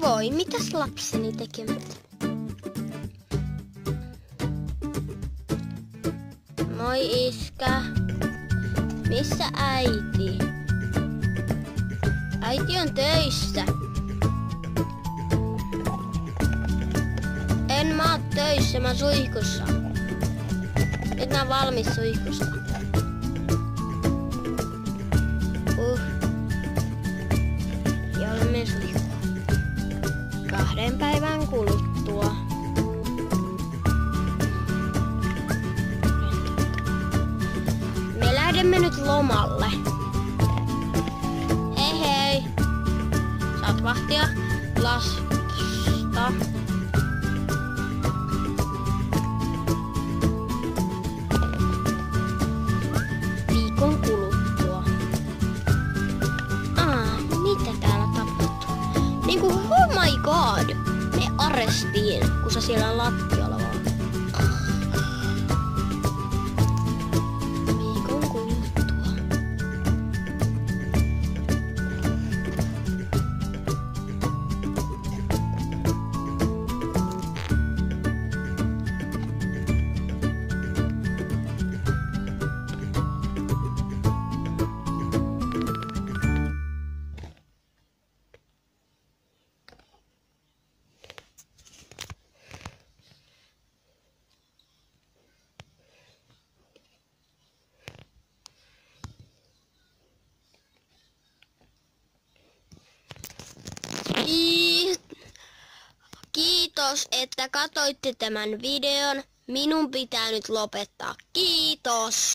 Voi, mitäs lapseni tekevät? Moi iskä. Missä äiti? Äiti on töissä. En mä oon töissä, mä suihkussa. Nyt mä oon valmis suihkusta. Kahden päivän kuluttua. Me lähdemme nyt lomalle. Hei hei. Saat vahtia lasta. Niinku, oh my god. Me arrestiin, kun sä siellä lattialla Kiitos, että katoitte tämän videon. Minun pitää nyt lopettaa. Kiitos!